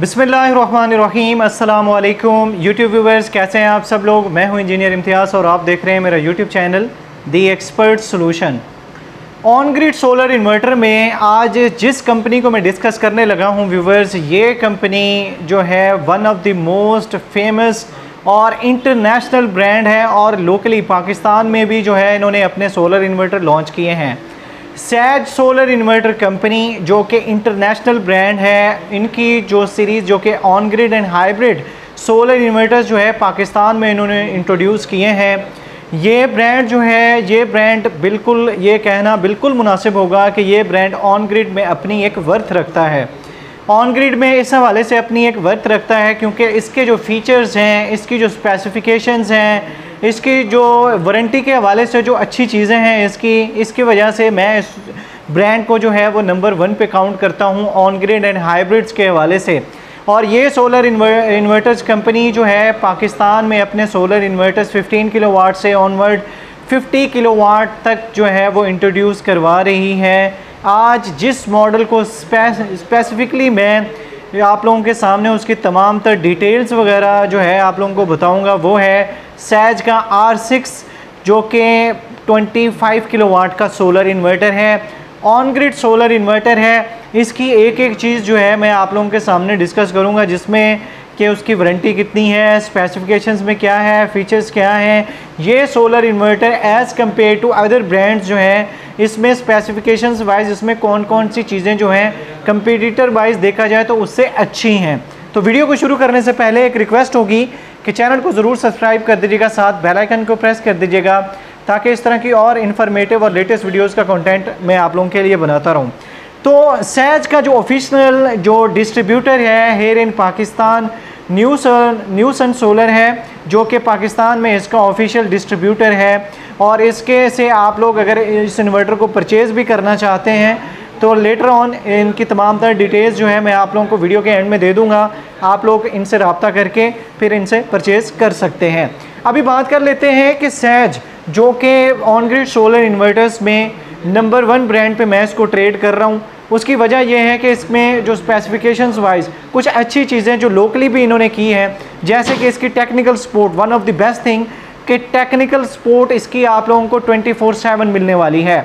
बिसमीम अल्लाम YouTube viewers कैसे हैं आप सब लोग? मैं हूँ इंजीनियर इम्तियाज़ और आप देख रहे हैं मेरा YouTube channel the expert solution on grid solar inverter में आज जिस कंपनी को मैं डिस्कस करने लगा हूँ व्यूवर्स ये कंपनी जो है one of the most famous और इंटरनेशनल ब्रांड है और लोकली पाकिस्तान में भी जो है इन्होंने अपने सोलर इन्वर्टर लॉन्च किए हैं। सैज सोलर इन्वर्टर कंपनी, जो कि इंटरनेशनल ब्रांड है, इनकी जो सीरीज़, जो कि on grid and hybrid solar inverters जो है, पाकिस्तान में इन्होंने इंट्रोड्यूस किए हैं। ये ब्रांड जो है, ये ब्रांड बिल्कुल, ये कहना बिल्कुल मुनासिब होगा कि ये ब्रांड ऑन ग्रिड में अपनी एक वर्थ रखता है। ऑन ग्रिड में इस हवाले से अपनी एक वर्थ रखता है, क्योंकि इसके जो फीचर्स हैं, इसकी जो स्पेसिफिकेशंस हैं इसकी जो वारंटी के हवाले से जो अच्छी चीज़ें हैं, इसकी इसकी वजह से मैं इस ब्रांड को जो है वो नंबर वन पे काउंट करता हूँ ऑन ग्रिड एंड हाइब्रिड्स के हवाले से। और ये सोलर इन्वर्टर्स कंपनी जो है, पाकिस्तान में अपने सोलर इन्वर्टर्स 15 किलो वाट से ऑनवर्ड 50 किलो वाट तक जो है वो इंट्रोड्यूस करवा रही है। आज जिस मॉडल को स्पेसिफिकली मैं आप लोगों के सामने उसकी तमाम तर डिटेल्स वगैरह जो है आप लोगों को बताऊँगा, वो है सैज का आर सिक्स जो कि 25 किलोवाट का सोलर इन्वर्टर है। ऑन ग्रिड सोलर इन्वर्टर है। इसकी एक एक चीज़ जो है मैं आप लोगों के सामने डिस्कस करूँगा, जिसमें कि उसकी वारंटी कितनी है स्पेसिफिकेशंस में क्या है फीचर्स क्या हैं। ये solar inverter as compare to other brands जो हैं इसमें स्पेसिफिकेशंस वाइज इसमें कौन कौन सी चीज़ें जो हैं कंपिटिटर वाइज देखा जाए तो उससे अच्छी हैं। तो वीडियो को शुरू करने से पहले एक रिक्वेस्ट होगी कि चैनल को ज़रूर सब्सक्राइब कर दीजिएगा, साथ बेल आइकन को प्रेस कर दीजिएगा, ताकि इस तरह की और इन्फॉर्मेटिव और लेटेस्ट वीडियोस का कंटेंट मैं आप लोगों के लिए बनाता रहूँ। तो सैज का जो ऑफिशियल जो डिस्ट्रीब्यूटर है here in Pakistan New Sun New Sun solar है, जो कि पाकिस्तान में इसका ऑफिशियल डिस्ट्रीब्यूटर है और इसके से आप लोग अगर इस इन्वर्टर को परचेज़ भी करना चाहते हैं तो लेटर ऑन इनकी तमाम तरह डिटेल्स जो है मैं आप लोगों को वीडियो के एंड में दे दूँगा। आप लोग इनसे रबता करके फिर इनसे परचेज़ कर सकते हैं। अभी बात कर लेते हैं कि सैज जो कि ऑन ग्रिड सोलर इन्वर्टर्स में नंबर वन ब्रांड पे मैं इसको ट्रेड कर रहा हूँ। उसकी वजह यह है कि इसमें जो स्पेसिफिकेशंस वाइज कुछ अच्छी चीज़ें जो लोकली भी इन्होंने की हैं, जैसे कि इसकी technical support one of the best thing कि टेक्निकल सपोर्ट इसकी आप लोगों को ट्वेंटी फोर सेवन मिलने वाली है।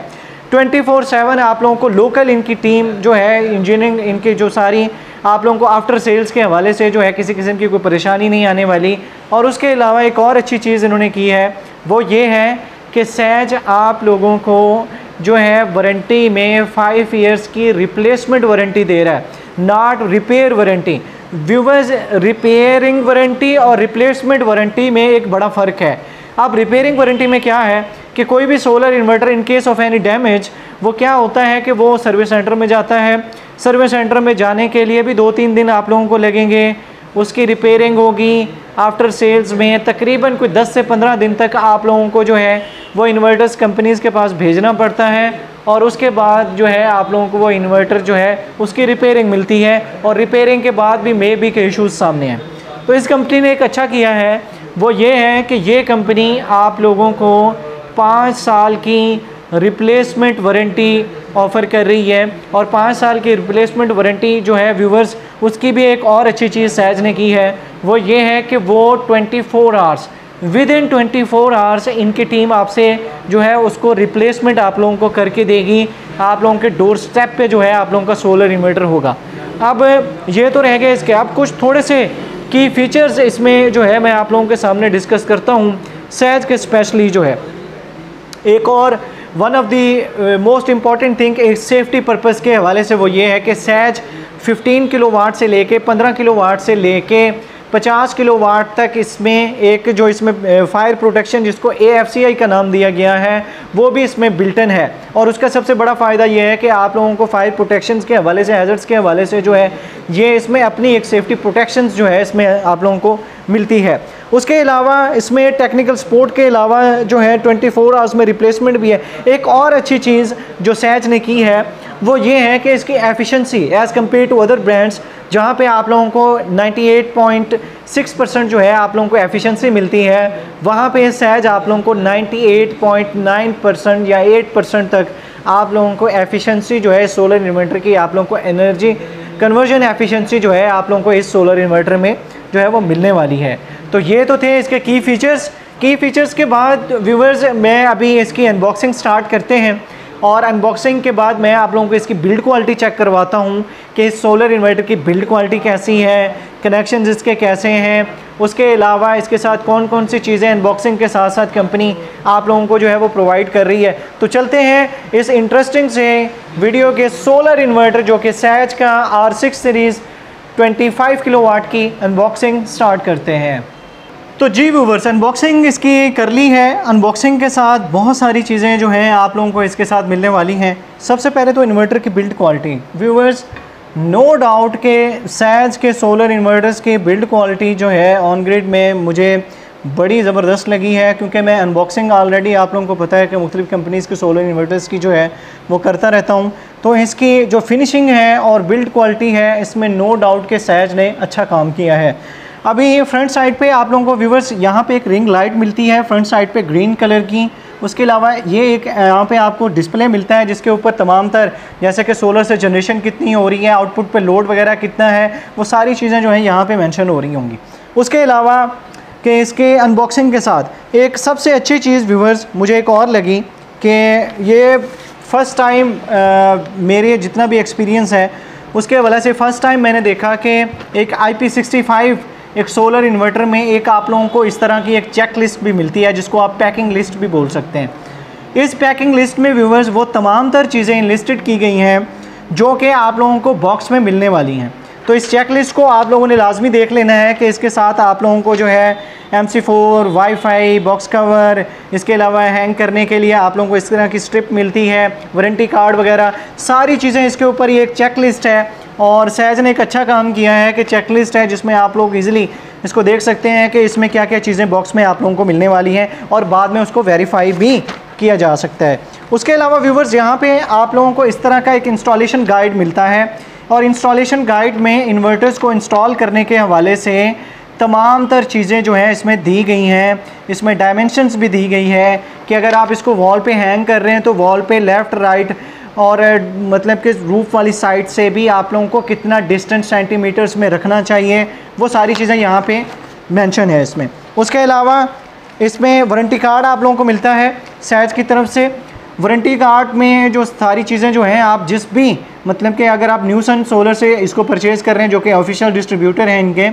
ट्वेंटी फोर सेवन आप लोगों को लोकल इनकी टीम जो है इंजीनियरिंग इनके जो सारी आप लोगों को आफ्टर सेल्स के हवाले से जो है, किसी किस्म की कोई परेशानी नहीं आने वाली। और उसके अलावा एक और अच्छी चीज़ इन्होंने की है, वो ये है कि सैज आप लोगों को जो है वारंटी में फाइव ईयर्स की रिप्लेसमेंट वारंटी दे रहा है। Not repair warranty viewers repairing warranty और रिप्लेसमेंट वारंटी में एक बड़ा फ़र्क है। अब रिपेयरिंग वारंटी में क्या है कि कोई भी solar inverter in case of any damage वो क्या होता है कि वो सर्विस सेंटर में जाता है। सर्विस सेंटर में जाने के लिए भी दो तीन दिन आप लोगों को लगेंगे। उसकी रिपेयरिंग होगी। आफ्टर सेल्स में तकरीबन कोई 10 से 15 दिन तक आप लोगों को जो है, वो इन्वर्टर्स कंपनीज़ के पास भेजना पड़ता है। और उसके बाद जो है आप लोगों को वो इन्वर्टर जो है, उसकी रिपेयरिंग मिलती है और रिपेयरिंग के बाद भी मे बी के इशूज़ सामने हैं। तो इस कंपनी ने एक अच्छा किया है। वो ये है कि ये कंपनी आप लोगों को पाँच साल की रिप्लेसमेंट वारंटी ऑफ़र कर रही है और पाँच साल की रिप्लेसमेंट वारंटी जो है व्यूवर्स उसकी भी एक और अच्छी चीज़ सैज ने की है। वो ये है कि वो 24 four hours within twenty four hours इनकी टीम आपसे जो है उसको रिप्लेसमेंट आप लोगों को करके देगी। आप लोगों के डोर स्टेप पे जो है आप लोगों का सोलर इन्वर्टर होगा। अब ये तो रह गए इसके। अब कुछ थोड़े से की फीचर्स इसमें जो है मैं आप लोगों के सामने डिस्कस करता हूँ। सैज के स्पेशली जो है। एक और one of the most important thing एक सेफ्टी पर्पज़ के हवाले से वो ये है कि सैज 15 किलो वाट से लेके 15 किलो वाट से लेके 50 किलो वाट तक इसमें एक जो इसमें फायर प्रोटेक्शन जिसको एएफसीआई का नाम दिया गया है, वो भी इसमें बिल्टन है। और उसका सबसे बड़ा फ़ायदा ये है कि आप लोगों को फायर प्रोटेक्शन के हवाले से हैज़र्ड्स के हवाले से जो है, ये इसमें अपनी एक सेफ्टी प्रोटेक्शन जो है, इसमें आप लोगों को मिलती है। उसके अलावा इसमें टेक्निकल सपोर्ट के अलावा जो है 24 फोर आवर्स में रिप्लेसमेंट भी है। एक और अच्छी चीज़ जो सैच ने की है वो ये है कि इसकी efficiency as compare to other brands जहाँ पे आप लोगों को 98.6 परसेंट जो है आप लोगों को एफिशिएंसी मिलती है, वहाँ पे सैज आप लोगों को 98.9 परसेंट या 8 परसेंट तक आप लोगों को एफिशिएंसी जो है सोलर इन्वर्टर की आप लोगों को एनर्जी कन्वर्जन एफिशिएंसी जो है आप लोगों को इस सोलर इन्वर्टर में जो है वो मिलने वाली है। तो ये तो थे इसके की फ़ीचर्स की फ़ीचर्स के बाद व्यूवर्स मैं अभी इसकी अनबॉक्सिंग स्टार्ट करते हैं। और अनबॉक्सिंग के बाद मैं आप लोगों को इसकी बिल्ड क्वालिटी चेक करवाता हूँ कि इस सोलर इन्वर्टर की बिल्ड क्वालिटी कैसी है कनेक्शन इसके कैसे हैं, उसके अलावा इसके साथ कौन कौन सी चीज़ें अनबॉक्सिंग के साथ साथ कंपनी आप लोगों को जो है वो प्रोवाइड कर रही है। तो चलते हैं इस इंटरेस्टिंग से वीडियो के सोलर इन्वर्टर जो कि सैज का आर सिक्स सीरीज़ 25 किलोवाट की अनबॉक्सिंग स्टार्ट करते हैं। तो जी व्यूवर्स अनबॉक्सिंग इसकी कर ली है। अनबॉक्सिंग के साथ बहुत सारी चीज़ें जो हैं आप लोगों को इसके साथ मिलने वाली हैं। सबसे पहले तो इन्वर्टर की build quality viewers no doubt के सैज के सोलर इन्वर्टर्स की बिल्ड क्वालिटी जो है ऑन ग्रिड में मुझे बड़ी ज़बरदस्त लगी है, क्योंकि मैं अनबॉक्सिंग ऑलरेडी आप लोगों को पता है कि मुख्तलिफ़ कंपनीज़ के सोलर इन्वर्टर्स की जो है वो करता रहता हूँ। तो इसकी जो फिनिशिंग है और बिल्ड क्वालिटी है, इसमें नो डाउट के सैज ने अच्छा काम किया है। अभी फ्रंट साइड पे आप लोगों को व्यूवर्स यहाँ पे एक रिंग लाइट मिलती है फ्रंट साइड पे ग्रीन कलर की। उसके अलावा ये एक यहाँ पे आपको डिस्प्ले मिलता है, जिसके ऊपर तमाम तर जैसे कि सोलर से जनरेशन कितनी हो रही है आउटपुट पे लोड वगैरह कितना है, वो सारी चीज़ें जो हैं यहाँ पे मेंशन हो रही होंगी। उसके अलावा कि इसके अनबॉक्सिंग के साथ, एक सबसे अच्छी चीज़ व्यूवर्स मुझे एक और लगी कि ये फ़र्स्ट टाइम मेरे जितना भी एक्सपीरियंस है, उसके वजह से फ़र्स्ट टाइम मैंने देखा कि एक आई पी सिक्सटी फाइव एक सोलर इन्वर्टर में एक आप लोगों को इस तरह की एक चेक लिस्ट भी मिलती है, जिसको आप पैकिंग लिस्ट भी बोल सकते हैं। इस पैकिंग लिस्ट में व्यूवर्स वो तमाम तर चीज़ें लिस्टेड की गई हैं, जो कि आप लोगों को बॉक्स में मिलने वाली हैं। तो इस चेक लिस्ट को आप लोगों ने लाजमी देख लेना है कि इसके साथ आप लोगों को जो है M C four wifi box cover इसके अलावा हैंग करने के लिए आप लोगों को इस तरह की स्ट्रिप मिलती है वारंटी कार्ड वगैरह, सारी चीज़ें इसके ऊपर ये एक चेक लिस्ट है। और सहज ने एक अच्छा काम किया है कि चेक लिस्ट है जिसमें आप लोग इजीली इसको देख सकते हैं कि इसमें क्या क्या चीज़ें बॉक्स में आप लोगों को मिलने वाली हैं और बाद में उसको वेरीफाई भी किया जा सकता है। उसके अलावा व्यूवर्स यहाँ पे आप लोगों को इस तरह का एक इंस्टॉलेशन गाइड मिलता है और इंस्टॉलेशन गाइड में इन्वर्टर्स को इंस्टॉल करने के हवाले से तमाम तर चीज़ें जो हैं इसमें दी गई हैं। इसमें डायमेंशंस भी दी गई है कि अगर आप इसको वॉल पे हैंग कर रहे हैं तो वॉल पे लेफ़्ट राइट और मतलब कि रूफ़ वाली साइड से भी आप लोगों को कितना डिस्टेंस सेंटीमीटर्स में रखना चाहिए, वो सारी चीज़ें यहाँ पे मेंशन है इसमें। उसके अलावा इसमें वारंटी कार्ड आप लोगों को मिलता है सैज की तरफ़ से। वारंटी कार्ड में जो सारी चीज़ें जो हैं, आप जिस भी मतलब कि अगर आप न्यू सन सोलर से इसको परचेज़ कर रहे हैं, जो कि ऑफिशियल डिस्ट्रीब्यूटर हैं इनके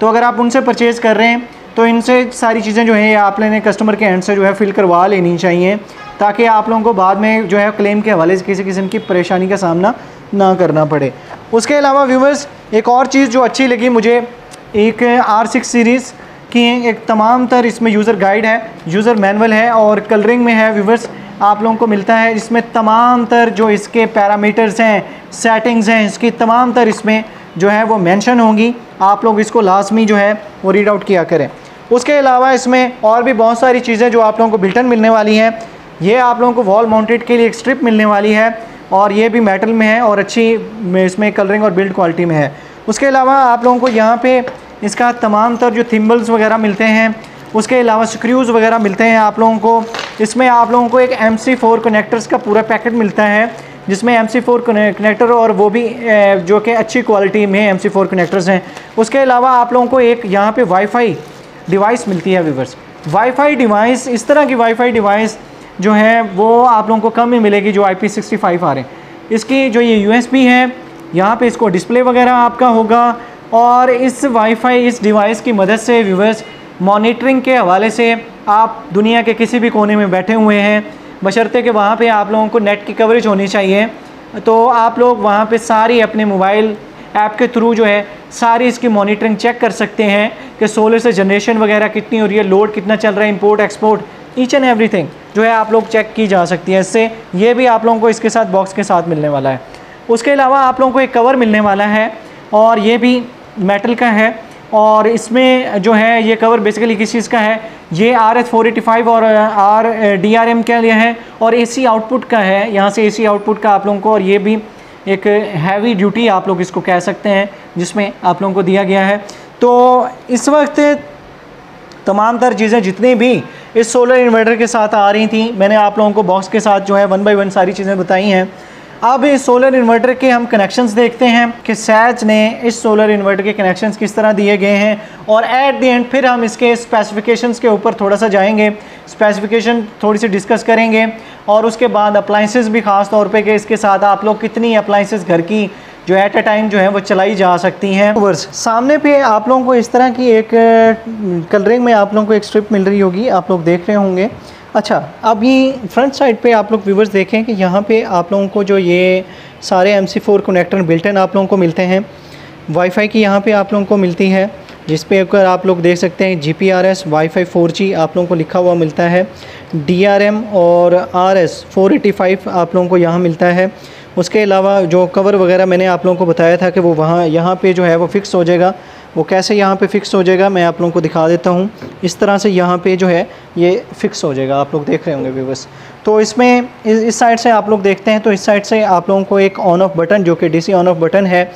तो अगर आप उनसे परचेज़ कर रहे हैं तो इनसे सारी चीज़ें जो है आप लेने कस्टमर के एंड से जो है फिल करवा लेनी चाहिए। ताकि आप लोगों को बाद में जो है क्लेम के हवाले से किसी किस्म की परेशानी का सामना ना करना पड़े। उसके अलावा व्यूवर्स एक और चीज़ जो अच्छी लगी मुझे, एक आर सिक्स सीरीज़ की एक तमाम तर इसमें यूज़र गाइड है यूज़र मैनुअल है और कलरिंग में है व्यूवर्स आप लोगों को मिलता है इसमें तमाम तर जो इसके पैरामीटर्स हैं सेटिंग्स हैं, इसकी तमाम तर इसमें जो है वो मेंशन होंगी। आप लोग इसको लाजमी जो है वो रीड आउट किया करें। उसके अलावा इसमें और भी बहुत सारी चीज़ें जो आप लोगों को बिल्टन मिलने वाली हैं ये आप लोगों को वॉल माउंटेड के लिए एक स्ट्रिप मिलने वाली है और ये भी मेटल में है और अच्छी इसमें कलरिंग और बिल्ड क्वालिटी में है। उसके अलावा आप लोगों को यहाँ पे इसका तमाम तर जो थिम्बल्स वगैरह मिलते हैं, उसके अलावा स्क्रूज़ वगैरह मिलते हैं आप लोगों को। इसमें आप लोगों को एक एम सी फोर कनेक्टर्स का पूरा पैकेट मिलता है, जिसमें एम सी फोर कनेक्टर और वो भी जो कि अच्छी क्वालिटी में एम सी फोर कनेक्टर्स हैं। उसके अलावा आप लोगों को एक यहाँ पे वाईफाई डिवाइस मिलती है व्यूवर्स वाईफाई डिवाइस इस तरह की वाईफाई डिवाइस जो है, वो आप लोगों को कम ही मिलेगी जो आई पी सिक्सटी फाइव आ रहे हैं। इसकी जो ये यू एस पी है, यहाँ पे इसको डिस्प्ले वगैरह आपका होगा और इस वाईफाई इस डिवाइस की मदद से व्यूवर्स मॉनिटरिंग के हवाले से आप दुनिया के किसी भी कोने में बैठे हुए हैं। बशर्ते कि वहाँ पे आप लोगों को नेट की कवरेज होनी चाहिए। तो आप लोग वहाँ पे सारी अपने मोबाइल ऐप के थ्रू जो है, सारी इसकी मॉनिटरिंग चेक कर सकते हैं कि सोलर से जनरेशन वगैरह कितनी हो रही है लोड कितना चल रहा है import export each and everything जो है आप लोग चेक की जा सकती है। इससे ये भी आप लोगों को इसके साथ बॉक्स के साथ मिलने वाला है। उसके अलावा आप लोगों को एक कवर मिलने वाला है और ये भी मेटल का है और इसमें जो है ये कवर बेसिकली किस चीज़ का है? ये R S four eighty five और आर डी आर एम के लिए है और ए सी आउटपुट का है। यहाँ से ए सी आउटपुट का आप लोगों को और ये भी एक हैवी ड्यूटी आप लोग इसको कह सकते हैं, जिसमें आप लोगों को दिया गया है। तो इस वक्त तमाम तर चीज़ें जितनी भी इस सोलर इन्वर्टर के साथ आ रही थी। मैंने आप लोगों को बॉक्स के साथ जो है वन बाई वन सारी चीज़ें बताई हैं। अब इस सोलर इन्वर्टर के हम कनेक्शंस देखते हैं कि सैच ने इस सोलर इन्वर्टर के कनेक्शंस किस तरह दिए गए हैं और एट द एंड फिर हम इसके स्पेसिफिकेशंस के ऊपर थोड़ा सा जाएँगे। स्पेसिफिकेशन थोड़ी सी डिस्कस करेंगे और उसके बाद अप्लाइंसेस भी ख़ास तौर पे कि इसके साथ आप लोग कितनी अप्लाइंसेस घर की जो एट ए टाइम जो है वो चलाई जा सकती हैं। वर्स सामने पे आप लोगों को इस तरह की एक कलरिंग में आप लोगों को एक स्ट्रिप मिल रही होगी। आप लोग देख रहे होंगे। अच्छा अब ये फ्रंट साइड पे आप लोग व्यूवर्स देखें कि यहाँ पे आप लोगों को जो ये सारे M C four connector built in आप लोगों को मिलते हैं। वाईफाई की यहाँ पे आप लोगों को मिलती है, जिस पे अगर आप लोग देख सकते हैं G P R S wifi four G आप लोगों को लिखा हुआ मिलता है। डी आर एम और R S four eighty five आप लोगों को यहाँ मिलता है। उसके अलावा जो कवर वगैरह मैंने आप लोगों को बताया था कि वो वहाँ यहाँ पे जो है वो फ़िक्स हो जाएगा। वो कैसे यहाँ पे फ़िक्स हो जाएगा मैं आप लोगों को दिखा देता हूँ। इस तरह से यहाँ पे जो है ये फ़िक्स हो जाएगा। आप लोग देख रहे होंगे व्यूवर्स तो इसमें इस, साइड से आप लोग देखते हैं तो इस साइड से आप लोगों को एक ऑन ऑफ़ बटन जो कि डीसी ऑन ऑफ़ बटन है।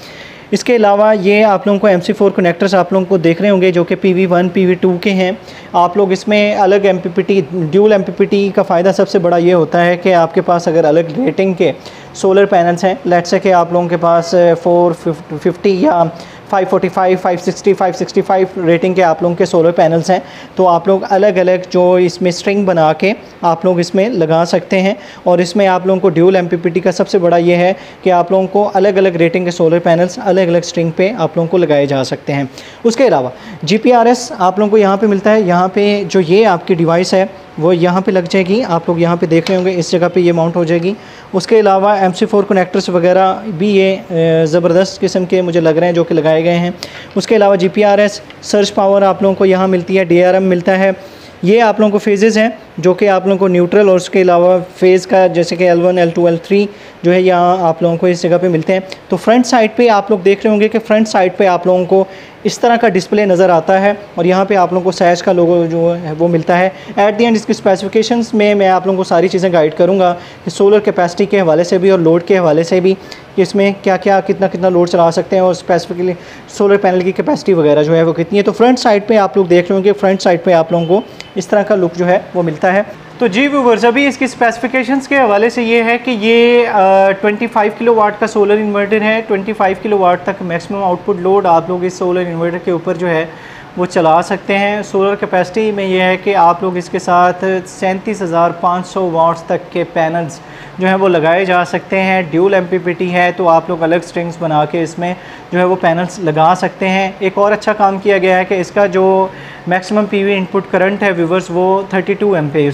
इसके अलावा ये आप लोगों को एम सी फोर कनेक्टर्स आप लोगों को देख रहे होंगे जो कि P V one P V two के हैं। आप लोग इसमें अलग M P P T dual M P P T का फ़ायदा सबसे बड़ा ये होता है कि आपके पास अगर अलग रेटिंग के सोलर पैनल्स हैं। लेट्स से कि आप लोगों के पास फोर फिफ्टी या 545, 560, 565 रेटिंग के आप लोगों के सोलर पैनल्स हैं। तो आप लोग अलग अलग जो इसमें स्ट्रिंग बना के आप लोग इसमें लगा सकते हैं। और इसमें आप लोगों को ड्यूल एमपीपीटी का सबसे बड़ा ये है कि आप लोगों को अलग अलग रेटिंग के सोलर पैनल्स अलग अलग स्ट्रिंग पे आप लोगों को लगाए जा सकते हैं। उसके अलावा जी आप लोगों को यहाँ पर मिलता है। यहाँ पर जो ये आपकी डिवाइस है वो यहाँ पे लग जाएगी। आप लोग यहाँ पे देख रहे होंगे, इस जगह पे ये माउंट हो जाएगी। उसके अलावा एम सी फोर कनेक्टर्स वगैरह भी ये ज़बरदस्त किस्म के मुझे लग रहे हैं, जो कि लगाए गए हैं। उसके अलावा G P R S search power आप लोगों को यहाँ मिलती है डी आर एम मिलता है। ये आप लोगों को फेजेज़ हैं। जो कि आप लोगों को न्यूट्रल और उसके अलावा फ़ेज़ का, जैसे कि L one L two L three जो है यहाँ आप लोगों को इस जगह पे मिलते हैं। तो फ्रंट साइड पे आप लोग देख रहे होंगे कि फ्रंट साइड पे आप लोगों को इस तरह का डिस्प्ले नज़र आता है और यहाँ पे आप लोगों को सैज का लोगो जो है वो मिलता है। एट दी एंड इसकी स्पेसिफिकेशंस में मैं आप लोगों को सारी चीज़ें गाइड करूँगा सोलर कैपेसिटी के हवाले से भी और लोड के हवाले से भी, कि इसमें क्या क्या कितना कितना लोड चला सकते हैं और स्पेसिफिकली सोलर पैनल की कैपेसिटी वगैरह जो है वो कितनी है। तो फ्रंट साइड पर आप लोग देख रहे होंगे फ्रंट साइड पर आप लोगों को इस तरह का लुक जो है वो मिलता है। तो जी व्यूवर्स अभी इसकी स्पेसिफिकेशंस के हवाले से ये है कि ये ट्वेंटी फाइव किलो वाट का सोलर इन्वर्टर है। ट्वेंटी फाइव किलो वाट तक मैक्सिमम आउटपुट लोड आप लोग इस सोलर इन्वर्टर के ऊपर जो है, वो चला सकते हैं। सोलर कैपेसिटी में ये है कि आप लोग इसके साथ सैंतीस हज़ार पाँच सौ वाट्स तक के पैनल्स जो है, वो लगाए जा सकते हैं। ड्यूल एम है तो आप लोग अलग स्ट्रिंग्स बना के इसमें जो है, वो पैनल्स लगा सकते हैं। एक और अच्छा काम किया गया है कि इसका जो मैक्सिमम पीवी इनपुट करंट है व्यूवर्स वो 32 टू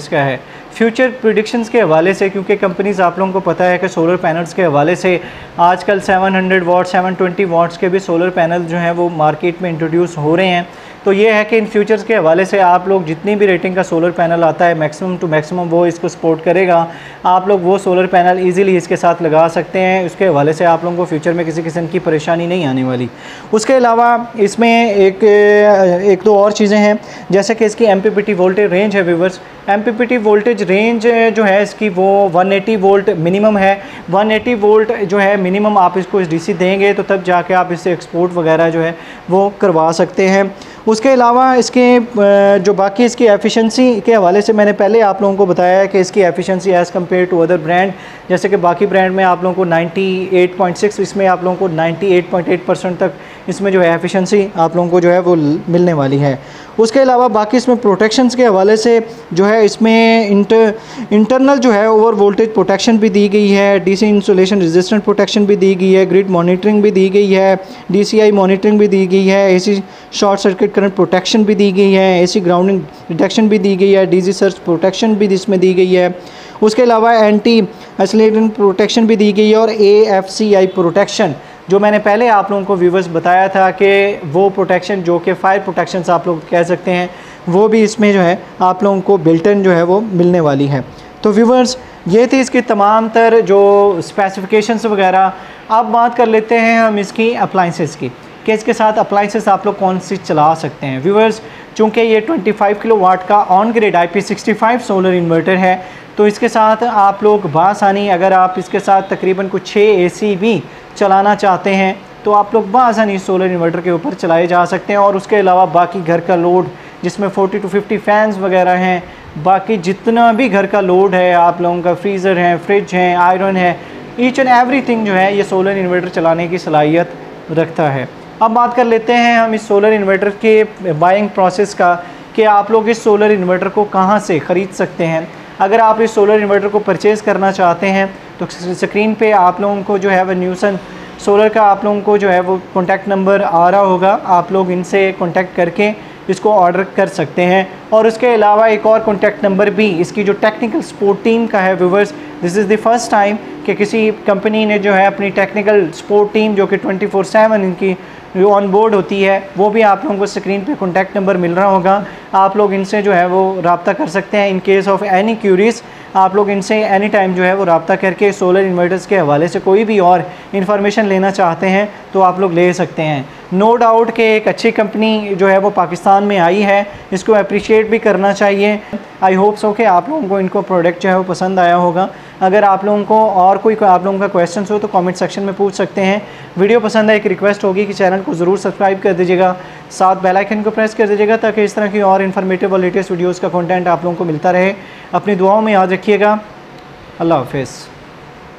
का है। फ्यूचर प्रिडिक्शंस के हवाले से, क्योंकि कंपनीज़ आप लोगों को पता है कि सोलर पैनल्स के हवाले से, आजकल 700 हंड्रेड वाट 720 वाट्स के भी सोलर पैनल जो हैं, वो मार्केट में इंट्रोड्यूस हो रहे हैं। तो ये है कि इन फ्यूचर्स के हवाले से आप लोग जितनी भी रेटिंग का सोलर पैनल आता है मैक्सिमम टू मैक्सिमम वो इसको सपोर्ट करेगा। आप लोग वो सोलर पैनल इजीली इसके साथ लगा सकते हैं। उसके हवाले से आप लोगों को फ्यूचर में किसी किस्म की परेशानी नहीं आने वाली। उसके अलावा इसमें एक एक दो और चीज़ें हैं। जैसे कि इसकी एमपीपीटी वोल्टेज रेंज है व्यूवर्स MPPT वोल्टेज रेंज जो है इसकी वो 180 वोल्ट मिनिमम है। 180 वोल्ट जो है मिनिमम आप इसको इस डीसी देंगे तो तब जाके आप इससे एक्सपोर्ट वगैरह जो है वो करवा सकते हैं। उसके अलावा इसके जो बाकी इसकी एफिशिएंसी के हवाले से मैंने पहले आप लोगों को बताया है कि इसकी efficiency as compare to other brand जैसे कि बाकी ब्रांड में आप लोगों को 98.6 इसमें आप लोगों को 98.8 परसेंट तक इसमें जो है एफिशिएंसी आप लोगों को जो है वो मिलने वाली है। उसके अलावा बाकी इसमें प्रोटेक्शंस के हवाले से जो है इसमें इंटर इंटरनल जो है ओवर वोल्टेज प्रोटेक्शन भी दी गई है डीसी इंसुलेशन रेजिस्टेंट प्रोटेक्शन भी दी गई है ग्रिड मॉनिटरिंग भी दी गई है डीसीआई मॉनिटरिंग भी दी गई है AC short circuit current protection भी दी गई है एसी ग्राउंडिंग डिटेक्शन भी दी गई है डी सर्च प्रोटेक्शन भी इसमें दी गई है। उसके अलावा एंटी एसलेटिंग प्रोटेक्शन भी दी गई है और A F C I protection जो मैंने पहले आप लोगों को व्यूवर्स बताया था कि वो प्रोटेक्शन जो कि फायर प्रोटेक्शन आप लोग कह सकते हैं, वो भी इसमें जो है आप लोगों को बिल्टन जो है वो मिलने वाली है। तो व्यूवर्स ये थी इसकी तमाम तर जो स्पेसिफिकेशंस वगैरह। अब बात कर लेते हैं हम इसकी अप्लाइंसेस की, कि इसके साथ अप्लाइंसेस आप लोग कौन सी चला सकते हैं। व्यूवर्स चूँकि ये 25 किलो वाट का on grid I P solar inverter है तो इसके साथ आप लोग बासानी, अगर आप इसके साथ तकरीबन कुछ छः ए भी चलाना चाहते हैं तो आप लोग बासानी सोलर इन्वर्टर के ऊपर चलाए जा सकते हैं। और उसके अलावा बाकी घर का लोड, जिसमें 40 टू 50 फैंस वगैरह हैं, बाकी जितना भी घर का लोड है, आप लोगों का फ्रीज़र है, फ्रिज है, आयरन है ईच एंड एवरी जो है, ये सोलर इन्वर्टर चलाने की सलाहियत रखता है। अब बात कर लेते हैं हम इस सोलर इन्वर्टर के बाइंग प्रोसेस का, कि आप लोग इस सोलर इन्वर्टर को कहाँ से ख़रीद सकते हैं। अगर आप इस सोलर इन्वर्टर को परचेज़ करना चाहते हैं तो स्क्रीन पे आप लोगों को जो है वह न्यूसन सोलर का आप लोगों को जो है वो कॉन्टैक्ट नंबर आ रहा होगा। आप लोग इनसे कॉन्टैक्ट करके इसको ऑर्डर कर सकते हैं। और उसके अलावा एक और कॉन्टैक्ट नंबर भी, इसकी जो टेक्निकल सपोर्ट टीम का है viewers this is the first time कि किसी कंपनी ने जो है अपनी टेक्निकल सपोर्ट टीम जो कि 24 फोर सेवन इनकी जो ऑन बोर्ड होती है, वो भी आप लोगों को स्क्रीन पे कॉन्टैक्ट नंबर मिल रहा होगा। आप लोग इनसे जो है वो रबता कर सकते हैं। In case of any queries आप लोग इनसे एनी टाइम जो है वो रबता करके सोलर इन्वर्टर्स के हवाले से कोई भी और इन्फॉर्मेशन लेना चाहते हैं तो आप लोग ले सकते हैं। नो डाउट कि एक अच्छी कंपनी जो है वो पाकिस्तान में आई है, इसको अप्रिशिएट भी करना चाहिए। आई होप सो कि आप लोगों को इनको प्रोडक्ट जो है वो पसंद आया होगा। अगर आप लोगों को और कोई आप लोगों का क्वेश्चन हो तो कमेंट सेक्शन में पूछ सकते हैं। वीडियो पसंद है, एक रिक्वेस्ट होगी कि चैनल को ज़रूर सब्सक्राइब कर दीजिएगा। साथ बेल आइकन को प्रेस कर दीजिएगा ताकि इस तरह की और इन्फॉर्मेटिव और लेटेस्ट वीडियोज़ का कॉन्टेंट आप लोगों को मिलता रहे। अपनी दुआओं में याद रखिएगा। अल्लाह हाफिज़।